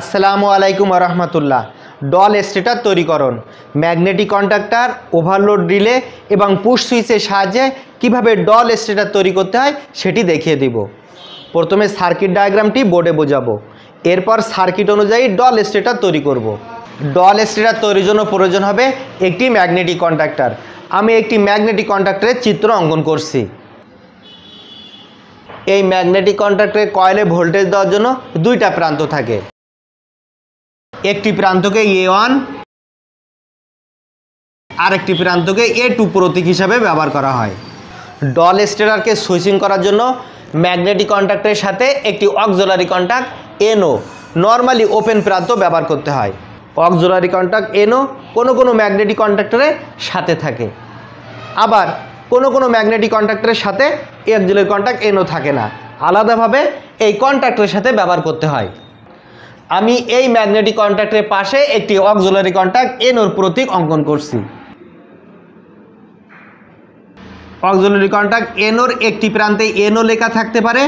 আসসালামু আলাইকুম রহমতুল্লাহ। ডল স্টেটার তৈরিকরণ ম্যাগনেটিক কন্ডাক্টর, ওভারলোড রিলে এবং পুশ সুইচের সাহায্যে কীভাবে ডল স্টেটার তৈরি করতে হয় সেটি দেখিয়ে দিব। প্রথমে সার্কিট ডায়াগ্রামটি বোর্ডে বোঝাবো। এরপর সার্কিট অনুযায়ী ডল স্টেটার তৈরি করব। ডল স্টেটার তৈরির জন্য প্রয়োজন হবে একটি ম্যাগনেটিক কন্ডাক্টর। আমি একটি ম্যাগনেটিক কন্ডাক্টরের চিত্র অঙ্কন করছি। এই ম্যাগনেটিক কন্ট্রাক্টরে কয়েলে ভোল্টেজ দেওয়ার জন্য দুইটা প্রান্ত থাকে। একটি প্রান্তকে এ ওয়ান আরেকটি প্রান্তকে এ টু প্রতীক হিসাবে ব্যবহার করা হয়। ডল স্টেরারকে সুইচিং করার জন্য ম্যাগনেটিক কন্ট্যাক্টের সাথে একটি auxiliary contact NO normally open প্রান্ত ব্যবহার করতে হয়। অক্সোলারি কন্ট্যাক্ট এনও কোনো কোনো ম্যাগনেটিক কন্ট্যাক্টরের সাথে থাকে। আবার কোনো কোনো ম্যাগনেটিক কন্ট্যাক্টরের সাথে অক্সিলারি কন্ট্যাক্ট এনও থাকে না। আলাদাভাবে এই কন্ট্যাক্টরের সাথে ব্যবহার করতে হয়। আমি এই ম্যাগনেটিক কন্ট্যাক্টের পাশে একটি অক্সিলারি কন্ট্যাক্ট এনোর প্রতীক অঙ্কন করছি। অক্সিলারি কন্ট্যাক্ট এনোর একটি প্রান্তে এনও লেখা থাকতে পারে,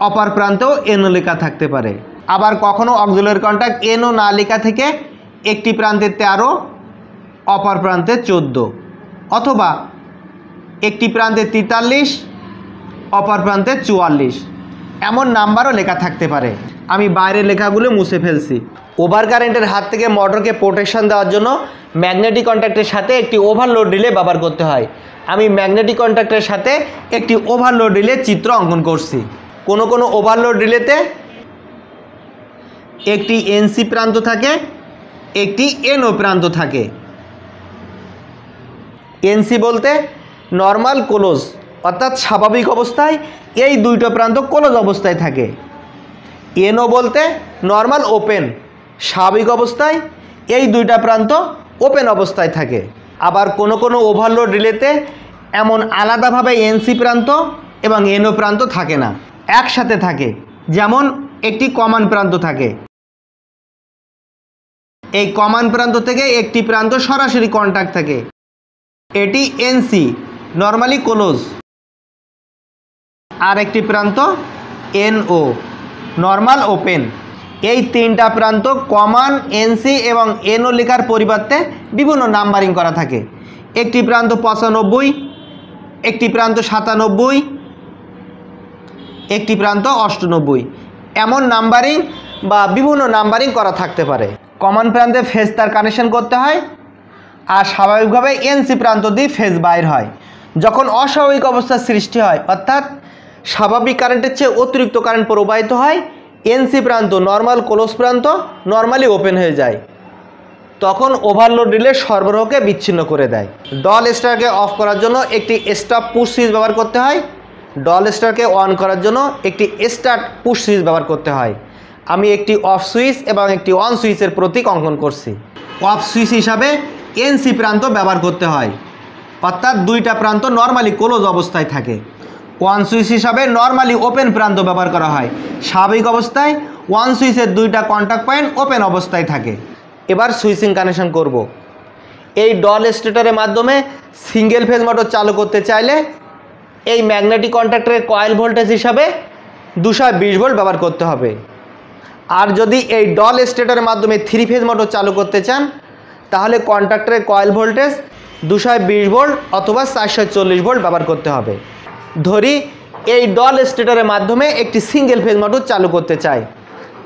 অপর প্রান্তেও এনও লেখা থাকতে পারে। আবার কখনো অক্সিলারি কন্ট্যাক্ট এনও না লেখা থেকে একটি প্রান্তে তেরো, অপর প্রান্তে চোদ্দ। অথবা একটি প্রান্তে তেতাল্লিশ, অপর প্রান্তে চুয়াল্লিশ। এমন নাম্বারও লেখা থাকতে পারে। আমি বাইরের লেখাগুলো মুছে ফেলছি। ওভার কারেন্টের হাত থেকে মোটরকে প্রোটেকশন দেওয়ার জন্য ম্যাগনেটিক কন্ট্যাক্টের সাথে একটি ওভারলোড রিলে ব্যবহার করতে হয়। আমি ম্যাগনেটিক কন্ট্যাক্টের সাথে একটি ওভারলোড রিলে চিত্র অঙ্কন করছি। কোনো কোনো ওভারলোড রিলেতে একটি এনসি প্রান্ত থাকে, একটি এনও প্রান্ত থাকে। এনসি বলতে নর্মাল ক্লোজ অর্থাৎ স্বাভাবিক অবস্থায় এই দুইটো প্রান্ত ক্লোজ অবস্থায় থাকে। এনও বলতে নর্মাল ওপেন স্বাভাবিক অবস্থায় এই দুইটা প্রান্ত ওপেন অবস্থায় থাকে। আবার কোনো কোনো ওভারলোড রিলেতে এমন আলাদাভাবে এনসি প্রান্ত এবং এনও প্রান্ত থাকে না। একসাথে থাকে। যেমন একটি কমান প্রান্ত থাকে। এই কমান প্রান্ত থেকে একটি প্রান্ত সরাসরি কন্ট্যাক্ট থাকে। এটি এনসি নর্মালি ক্লোজ আর একটি প্রান্ত এনও নর্মাল ওপেন এই তিনটা প্রান্ত কমান এনসি এবং এনও লেখার পরিবর্তে বিভিন্ন নাম্বারিং করা থাকে। একটি প্রান্ত পঁচানব্বই, একটি প্রান্ত সাতানব্বই, একটি প্রান্ত অষ্টানব্বই। এমন নাম্বারিং বা বিভিন্ন নাম্বারিং করা থাকতে পারে। কমন প্রান্তে ফেজ তার কানেকশন করতে হয় আর স্বাভাবিকভাবে এনসি প্রান্ত দিয়ে ফেজ বাইর হয়। যখন অস্বাভাবিক অবস্থার সৃষ্টি হয়, অর্থাৎ স্বাভাবিক কারেন্টের চেয়ে অতিরিক্ত কারেন্ট প্রবাহিত হয়। এনসি প্রান্ত নর্মাল ক্লোজ প্রান্ত নর্মালি ওপেন হয়ে যায়। তখন ওভারলোড রিলে সরবরাহকে বিচ্ছিন্ন করে দেয়। ডল স্টারকে অফ করার জন্য একটি স্টপ পুশ সুইচ ব্যবহার করতে হয়। ডল স্টারকে অন করার জন্য একটি স্টার্ট পুশ সুইচ ব্যবহার করতে হয়। আমি একটি অফ সুইচ এবং একটি অন সুইচের প্রতীক অঙ্কন করছি। অফ সুইচ হিসাবে এনসি প্রান্ত ব্যবহার করতে হয়। অর্থাৎ দুইটা প্রান্ত নর্মালি ক্লোজ অবস্থায় থাকে। ওয়ান সুইচ হিসাবে নর্মালি ওপেন প্রান্ত ব্যবহার করা হয়। স্বাভাবিক অবস্থায় ওয়ান সুইচের দুইটা কন্ট্যাক্ট পয়েন্ট ওপেন অবস্থায় থাকে। এবার সুইচিং কানেকশন করব। এই ডল স্টেটারের মাধ্যমে সিঙ্গেল ফেজ মোটর চালু করতে চাইলে এই ম্যাগনেটিক কন্ট্যাক্টরের কয়েল ভোল্টেজ হিসাবে দুশো বিশ ভোল্ট ব্যবহার করতে হবে। আর যদি এই ডল স্টেটারের মাধ্যমে থ্রি ফেজ মোটর চালু করতে চান, তাহলে কন্ট্রাক্টরের কয়েল ভোল্টেজ দুশো বিশ ভোল্ট অথবা চারশো চল্লিশ ভোল্ট ব্যবহার করতে হবে। ধরি এই ডল স্টেটারের মাধ্যমে একটি সিঙ্গেল ফেজ মোটর চালু করতে চাই।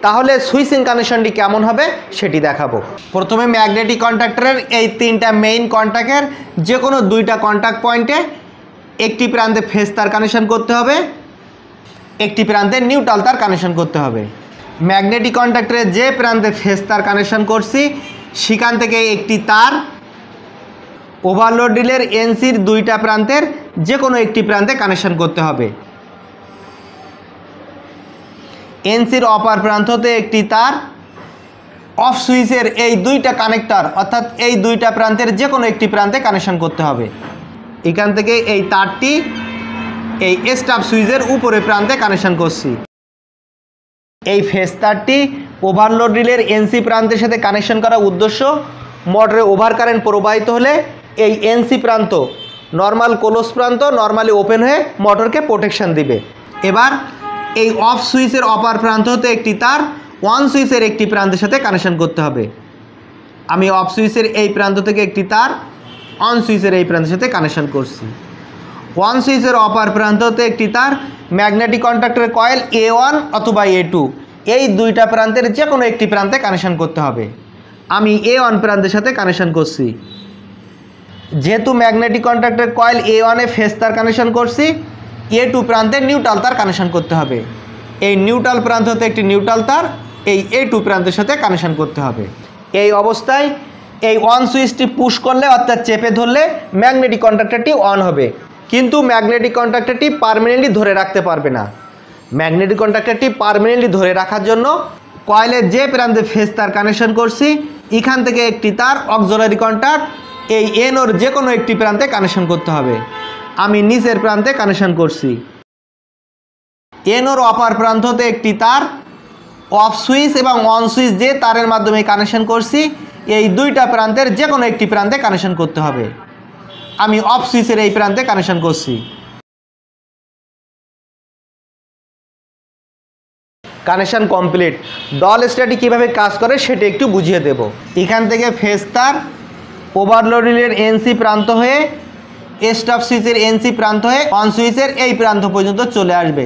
তাহলে সুইচিং কানেকশনটি কেমন হবে সেটি দেখাবো। প্রথমে ম্যাগনেটিক কন্ট্রাক্টরের এই তিনটা মেইন কন্ট্যাক্টের যে কোনো দুইটা কন্ট্যাক্ট পয়েন্টে একটি প্রান্তে ফেজ তার কানেকশন করতে হবে, একটি প্রান্তে নিউট্রাল তার কানেকশন করতে হবে। ম্যাগনেটিক কন্ট্রাক্টরের যে প্রান্তে ফেজ তার কানেকশন করছি, সেখান থেকে একটি তার ওভারলোড ডিলের এনসির দুইটা প্রান্তের যে কোনো একটি প্রান্তে কানেকশন করতে হবে। এনসির অপার প্রান্ততে একটি তার অফ সুইচের এই দুইটা কানেক্টর অর্থাৎ এই দুইটা প্রান্তের যে কোনো একটি প্রান্তে কানেকশন করতে হবে। এখান থেকে এই তারটি এই স্টাফ সুইচের উপরে প্রান্তে কানেকশন করছি। এই ফেস তারটি ওভারলোড রিলের এনসি প্রান্তের সাথে কানেকশন করার উদ্দেশ্য মোটরে ওভার কারেন্ট প্রবাহিত হলে এই এনসি প্রান্ত নর্মাল ক্লোজ প্রান্ত, নর্মালি ওপেন হয়ে মোটরকে প্রোটেকশন দিবে। এবার এই অফ সুইচের অপার প্রান্ত হতে একটি তার ওয়ান সুইচের একটি প্রান্তের সাথে কানেকশন করতে হবে। আমি অফ সুইচের এই প্রান্ত থেকে একটি তার অন সুইচের এই প্রান্তের সাথে কানেকশন করছি। ওয়ান সুইচের অপার প্রান্ততে একটি তার ম্যাগনেটিক কন্ট্রাক্টরের কয়েল এ ওয়ান অথবা এ টু এই দুইটা প্রান্তের যে কোনো একটি প্রান্তে কানেকশন করতে হবে। আমি এ ওয়ান প্রান্তের সাথে কানেকশন করছি। যেহেতু ম্যাগনেটিক কন্ট্রাক্টরের কয়েল এ ওয়ানে ফেস তার কানেকশন করছি এ টু প্রান্তে নিউট্রাল তার কানেকশন করতে হবে। এই নিউট্রাল প্রান্ত হতে একটি নিউট্রাল তার, এই এ টু প্রান্তের সাথে কানেকশন করতে হবে। এই অবস্থায় এই অন সুইচটি পুশ করলে, অর্থাৎ চেপে ধরলে ম্যাগনেটিক কন্ট্রাক্টরটি অন হবে। কিন্তু ম্যাগনেটিক কন্ট্রাক্টরটি পারমানেন্টলি ধরে রাখতে পারবে না। ম্যাগনেটিক কন্ট্রাক্টরটি পারমানেন্টলি ধরে রাখার জন্য কয়েলের যে প্রান্তে ফেস তার কানেকশন করছি, এখান থেকে একটি তার অক্সিলারি কন্ট্যাক্ট এই এনোর যে কোনো একটি প্রান্তে কানেকশন করতে হবে। আমি নিচের প্রান্তে কানেকশন করছি। এনোর অপার প্রান্ততে একটি তার অফ সুইচ এবং অন সুইচ যে তারের মাধ্যমে কানেকশন করছি, এই দুইটা প্রান্তের যে কোনো একটি প্রান্তে কানেকশন করতে হবে। আমি অফ সুইচের এই প্রান্তে কানেকশন করছি। কানেকশন কমপ্লিট ডল স্টাডি কীভাবে কাজ করে সেটা একটু বুঝিয়ে দেব। এখান থেকে ফেস তার ওভারলোড রিলের এনসি প্রান্ত হয়ে স্টপ সুইচের এনসি প্রান্ত হয়ে, অন সুইচের এই প্রান্ত পর্যন্ত চলে আসবে।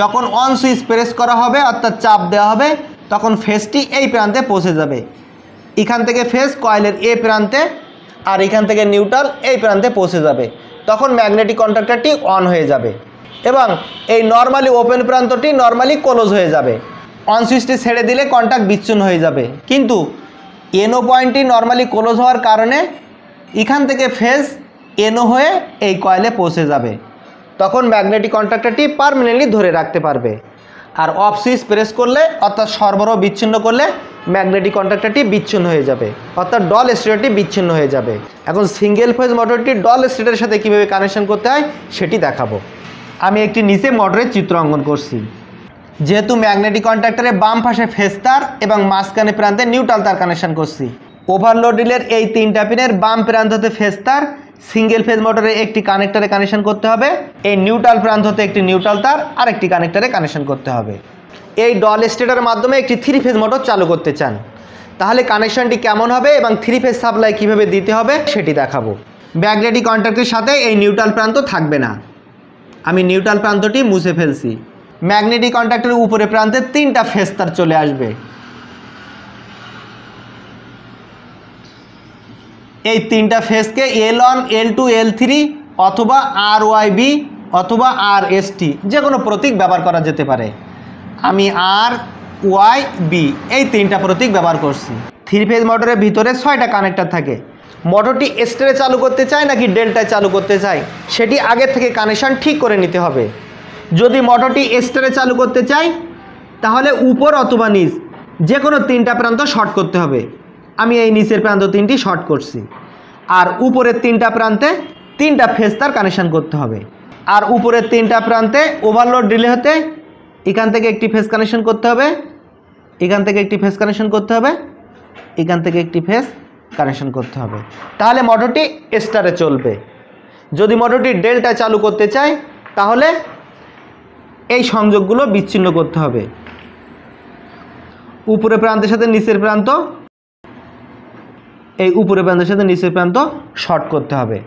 যখন অন সুইচ প্রেস করা হবে, অর্থাৎ চাপ দেওয়া হবে, তখন ফেসটি এই প্রান্তে পৌঁছে যাবে। এখান থেকে ফেস কয়েলের এ প্রান্তে আর এখান থেকে নিউট্রাল এই প্রান্তে পৌঁছে যাবে। তখন ম্যাগনেটিক কন্ট্রাক্টরটি অন হয়ে যাবে এবং এই নর্মালি ওপেন প্রান্তটি নর্মালি ক্লোজ হয়ে যাবে। অন সুইচটি ছেড়ে দিলে কন্ট্যাক্ট বিচ্ছিন্ন হয়ে যাবে। কিন্তু এনো পয়েন্টটি নর্মালি ক্লোজ হওয়ার কারণে এখান থেকে ফেস এনো হয়ে এই কয়েলে পৌঁছে যাবে। তখন ম্যাগনেটিক কন্ট্রাক্টরটি পারমানেন্টলি ধরে রাখতে পারবে। আর অফ সুইচ প্রেস করলে, অর্থাৎ সরবরাহ বিচ্ছিন্ন করলে ম্যাগনেটিক কন্ট্রাক্টরটি বিচ্ছিন্ন হয়ে যাবে। অর্থাৎ ডল স্টেটারটি বিচ্ছিন্ন হয়ে যাবে। এখন সিঙ্গেল ফেজ মোটরটি ডল স্টেটারের সাথে কীভাবে কানেকশন করতে হয়, সেটি দেখাবো। আমি একটি নিচে মোটরের চিত্র অঙ্কন করছি। যেহেতু ম্যাগনেটিক কন্ট্রাক্টরে বাম পাশে ফেস তার এবং মাঝখানে প্রান্তে নিউট্রাল তার কানেকশন করছি। ওভারলোড রিলের এই তিনটা পিনের বাম প্রান্ত হতে ফেস তার সিঙ্গেল ফেজ মোটরে একটি কানেক্টরে কানেকশন করতে হবে, এই নিউট্রাল প্রান্ত হতে একটি নিউট্রাল তার আর একটি কানেক্টরে কানেকশন করতে হবে। এই ডল স্টেটার মাধ্যমে একটি থ্রি ফেজ মোটর চালু করতে চান। তাহলে কানেকশনটি কেমন হবে এবং থ্রি ফেজ সাপ্লাই কীভাবে দিতে হবে সেটি দেখাবো। ম্যাগনেটিক কন্ট্রাক্টের সাথে এই নিউট্রাল প্রান্ত থাকবে না। আমি নিউট্রাল প্রান্তটি মুছে ফেলছি। ম্যাগনেটিক কন্ট্রাক্টের উপরে প্রান্তে তিনটা ফেস তার চলে আসবে। এই তিনটা ফেসকে L one L two L three অথবা আর ওয়াই বি অথবা আর এস টি যে কোনো প্রতীক ব্যবহার করা যেতে পারে। আমি আর ওয়াই বি এই তিনটা প্রতীক ব্যবহার করছি। থ্রি ফেজ মোটরের ভিতরে ছয়টা কানেক্টর থাকে। মোটরটি স্টারে চালু করতে চায় নাকি ডেল্টায় চালু করতে চায়, সেটি আগের থেকে কানেকশন ঠিক করে নিতে হবে। যদি মোটরটি স্টারে চালু করতে চাই, তাহলে উপর অথবা নিচ যে কোনো তিনটা প্রান্ত শর্ট করতে হবে। আমি এই নিচের প্রান্ত তিনটি শর্ট করছি। আর উপরের তিনটা প্রান্তে তিনটা ফেস তার কানেকশন করতে হবে। আর উপরের তিনটা প্রান্তে ওভারলোড ডিলে হতে এখান থেকে একটি ফেস কানেকশন করতে হবে। এখান থেকে একটি ফেস কানেকশন করতে হবে। এখান থেকে একটি ফেস কানেকশন করতে হবে। তাহলে মোটরটি স্টারে চলবে। যদি মোটরটি ডেল্টা চালু করতে চাই, তাহলে এই সংযোগগুলো বিচ্ছিন্ন করতে হবে। উপরে প্রান্তের সাথে নিচের প্রান্ত, এই উপরে প্রান্তের সাথে নিচের প্রান্ত শর্ট করতে হবে।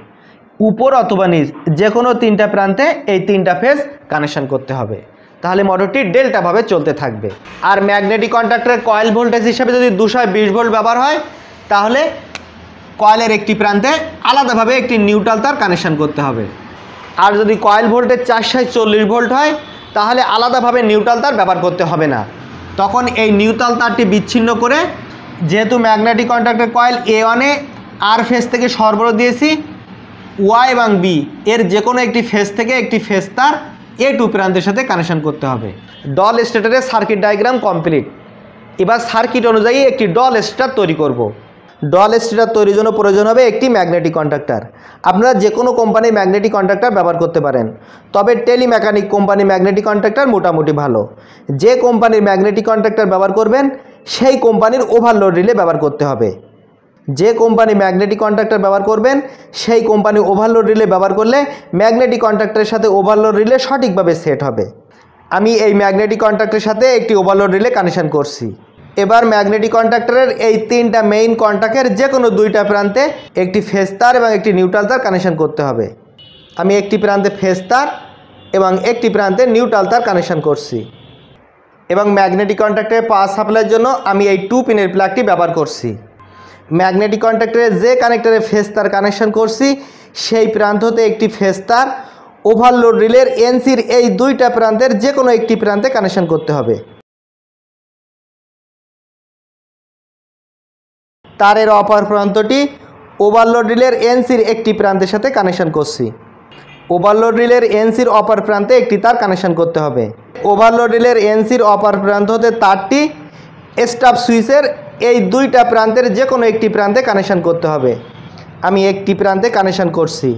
উপর অথবা নিচ যে কোনো তিনটা প্রান্তে এই তিনটা ফেজ কানেকশন করতে হবে। তাহলে মোটরটি ডেল্টাভাবে চলতে থাকবে। আর ম্যাগনেটিক কন্ট্রাক্টরের কয়েল ভোল্টেজ হিসাবে যদি দুশো বিশ ভোল্ট ব্যবহার হয়, তাহলে কয়েলের একটি প্রান্তে আলাদাভাবে একটি নিউট্রাল তার কানেকশন করতে হবে। আর যদি কয়েল ভোল্টেজ চারশো চল্লিশ ভোল্ট হয় তাহলে আলাদাভাবে নিউট্রাল তার ব্যবহার করতে হবে না। তখন এই নিউট্রাল তারটি বিচ্ছিন্ন করে যেহেতু ম্যাগনেটিক কন্ট্রাক্টর কয়েল এ ওয়ানে আর ফেস থেকে সরবরাহ দিয়েছি ওয়াই এবং বি এর যে কোনো একটি ফেস থেকে একটি ফেস তার এ টু প্রান্তের সাথে কানেকশন করতে হবে। ডল স্টেটারের সার্কিট ডায়াগ্রাম কমপ্লিট এবার সার্কিট অনুযায়ী একটি ডল স্টেটার তৈরি করব। ডল স্টেটার তৈরির জন্য প্রয়োজন হবে একটি ম্যাগনেটিক কন্ট্রাক্টর আপনারা যে কোনো কোম্পানির ম্যাগনেটিক কন্ট্রাক্টর ব্যবহার করতে পারেন। তবে টেলিমেকানিক কোম্পানি ম্যাগনেটিক কন্ট্রাক্টর মোটামুটি ভালো। যে কোম্পানির ম্যাগনেটিক কন্ট্রাক্টর ব্যবহার করবেন, সেই কোম্পানির ওভারলোড রিলে ব্যবহার করতে হবে। যে কোম্পানি ম্যাগনেটিক কন্ট্রাক্টর ব্যবহার করবেন, সেই কোম্পানি ওভারলোড রিলে ব্যবহার করলে ম্যাগনেটিক কন্ট্রাক্টরের সাথে ওভারলোড রিলে সঠিকভাবে সেট হবে। আমি এই ম্যাগনেটিক কন্ট্রাক্টের সাথে একটি ওভারলোড রিলে কানেকশন করছি। এবার ম্যাগনেটিক কন্ট্রাক্টরের এই তিনটা মেইন কন্ট্যাক্টের যে কোনো দুইটা প্রান্তে একটি ফেস তার এবং একটি নিউট্রাল তার কানেকশন করতে হবে। আমি একটি প্রান্তে ফেস তার এবং একটি প্রান্তে নিউট্রাল তার কানেকশন করছি। এবং ম্যাগনেটিক কন্ট্রাক্টরের পাওয়ার সাপ্লাইয়ের জন্য আমি এই টু পিনের প্লাগটি ব্যবহার করছি। ম্যাগনেটিক কন্ট্রাক্টরে যে কানেক্টরে ফেস তার কানেকশন করছি, সেই প্রান্ত হতে একটি ফেস তার ওভারলোড রিলের এনসির এই দুইটা প্রান্তের যে কোনো একটি প্রান্তে কানেকশন করতে হবে। তারের অপর প্রান্তটি ওভারলোড রিলের এনসির একটি প্রান্তের সাথে কানেকশন করছি। ওভারলোড রিলের এনসির অপর প্রান্তে একটি তার কানেকশন করতে হবে। ওভারলোড রিলের এনসির অপর প্রান্ত হতে তারটি স্টাফ সুইচের এই দুইটা প্রান্তের যে কোনো একটি প্রান্তে কানেকশন করতে হবে। আমি একটি প্রান্তে কানেকশন করছি।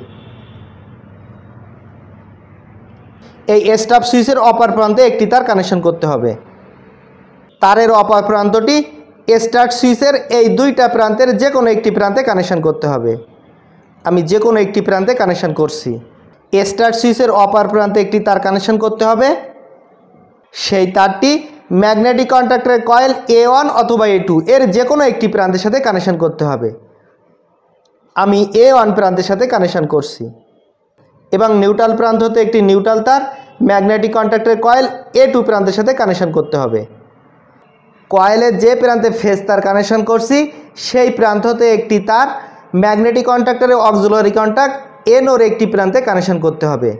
এই স্টাফ সুইচের অপর প্রান্তে একটি তার কানেকশন করতে হবে। তারের অপর প্রান্তটি স্টার্ট সুইচের এই দুইটা প্রান্তের যে কোনো একটি প্রান্তে কানেকশন করতে হবে। আমি যে কোনো একটি প্রান্তে কানেকশন করছি। স্টার্ট সুইচের অপার প্রান্তে একটি তার কানেকশন করতে হবে। সেই তারটি ম্যাগনেটিক কন্ট্রাক্টরের কয়েল এ ওয়ান অথবা এ টু এর যে কোনো একটি প্রান্তের সাথে কানেকশন করতে হবে। আমি এ ওয়ান প্রান্তের সাথে কানেকশন করছি। এবং নিউট্রাল প্রান্ত হতে একটি নিউট্রাল তার ম্যাগনেটিক কন্ট্রাক্টরের কয়েল এ টু প্রান্তের সাথে কানেকশন করতে হবে। কয়েলের যে প্রান্তে ফেস তার কানেকশন করছি, সেই প্রান্ততে একটি তার ম্যাগনেটিক কন্ট্রাক্টরের অক্সিলারি এন ওর একটি প্রান্তে কানেকশন করতে হবে।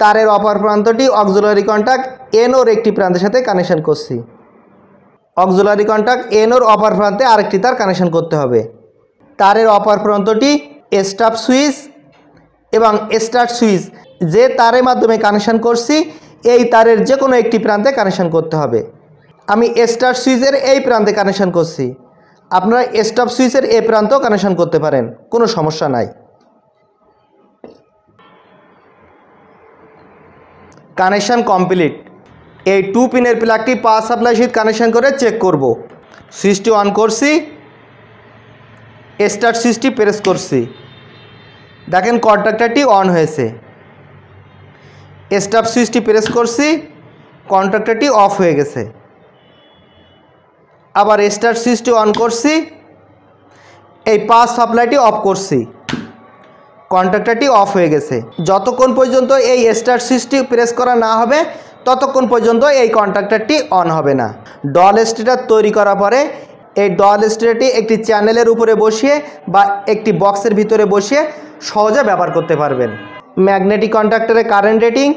তারের অপর প্রান্তটি অক্সিলারি কন্ট্যাক্ট ওর একটি প্রান্তের সাথে কানেকশন করছি। অক্সিলারি কন্ট্যাক্ট ওর অপর প্রান্তে আরেকটি তার কানেকশন করতে হবে। তারের অপর প্রান্তটি স্টাফ সুইচ এবং স্টার্ট সুইচ যে তারের মাধ্যমে কানেকশান করছি, এই তারের যে কোনো একটি প্রান্তে কানেকশান করতে হবে। আমি স্টার সুইচের এই প্রান্তে কানেকশান করছি। আপনারা স্টপ সুইচের এই প্রান্তেও কানেকশান করতে পারেন, কোনো সমস্যা নাই। কানেকশান কমপ্লিট এই টু পিনের প্লাগটি পাওয়ার সাপ্লাই শীত কানেকশান করে চেক করব। সুইচটি অন করছি। স্টার্ট সুইচটি প্রেস করছি। দেখেন কন্ট্রাক্টারটি অন হয়েছে। স্টাফ সুইচটি প্রেস করছি কন্ট্রাক্টারটি অফ হয়ে গেছে। আবার স্টার্ট সুইচটি অন করছি, এই পাওয়ার সাপ্লাইটি অফ করছি। কন্ট্রাক্টারটি অফ হয়ে গেছে। যতক্ষণ পর্যন্ত এই স্টার্ট সুইচটি প্রেস করা না হবে, ততক্ষণ পর্যন্ত এই কন্ট্রাক্টারটি অন হবে না। ডল স্টেটার তৈরি করার পরে, এই ডল স্টেটারটি একটি চ্যানেলের উপরে বসিয়ে বা একটি বক্সের ভিতরে বসিয়ে সহজে ব্যবহার করতে পারবেন। ম্যাগনেটিক কন্ট্রাক্টরের কারেন্ট রেটিং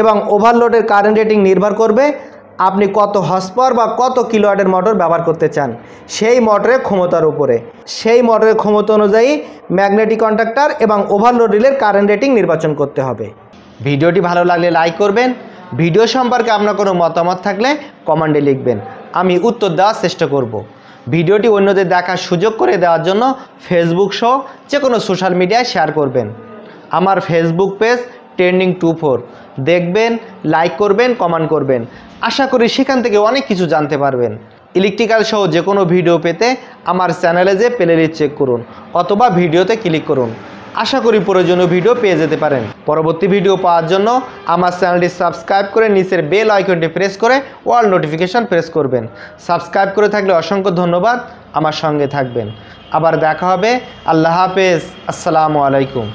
এবং ওভারলোডের কারেন্ট রেটিং নির্ভর করবে আপনি কত হসপাওয়ার বা কত কিলোওয়াটের মোটর ব্যবহার করতে চান। সেই মোটরের ক্ষমতার উপরে। সেই মোটরের ক্ষমতা অনুযায়ী ম্যাগনেটিক কন্ট্রাক্টর এবং ওভারলোড রিলের কারেন্ট রেটিং নির্বাচন করতে হবে। ভিডিওটি ভালো লাগলে লাইক করবেন। ভিডিও সম্পর্কে আপনার কোনো মতামত থাকলে কমেন্টে লিখবেন। আমি উত্তর দেওয়ার চেষ্টা করব। ভিডিওটি অন্যদের দেখার সুযোগ করে দেওয়ার জন্য ফেসবুক সহ যে কোনো সোশ্যাল মিডিয়ায় শেয়ার করবেন। আমার Facebook page trending two four. দেখবেন লাইক করবেন কমেন্ট করবেন। আশা করি সেখান থেকে অনেক কিছু জানতে পারবেন। ইলেকট্রিক্যাল সহ যে কোনো ভিডিও পেতে আমার চ্যানেলে যে প্লে লিস্ট চেক করুন অথবা ভিডিওতে ক্লিক করুন। আশা করি প্রয়োজনীয় ভিডিও পেয়ে যেতে পারেন। পরবর্তী ভিডিও পাওয়ার জন্য আমার চ্যানেলটি সাবস্ক্রাইব করে নিচের বেল আইকনটি প্রেস করে অল নোটিফিকেশান প্রেস করবেন। সাবস্ক্রাইব করে থাকলে অসংখ্য ধন্যবাদ। আমার সঙ্গে থাকবেন। আবার দেখা হবে। আল্লাহ হাফেজ। আসসালামু আলাইকুম।